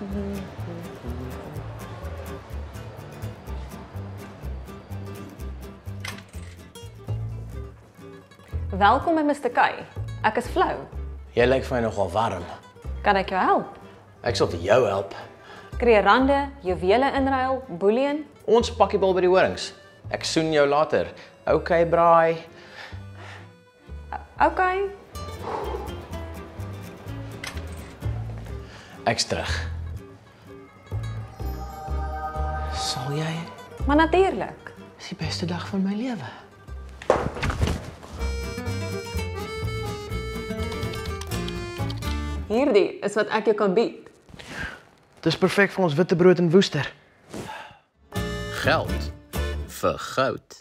Welkom by Mr. K. Ek is flou. Jy lyk vir my nogal warm. Kan ek jou help? Ek sal vir jou help. Kreerande, juwele inruil, bullion. Ons pakkie bal by die horings. Ek soen jou later. OK, braai. OK. Ek's terug. Sal jy? Maar natuurlik. Dis die beste dag van my lewe. Hierdie is wat ek jou kan bied. Dis perfek vir ons witbrood en woester. Geld vir goud.